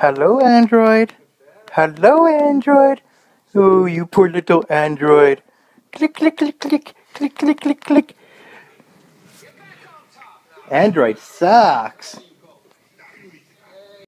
Hello, Android. Hello, Android. Oh, you poor little Android. Click, click, click, click, click, click, click, click. Android sucks.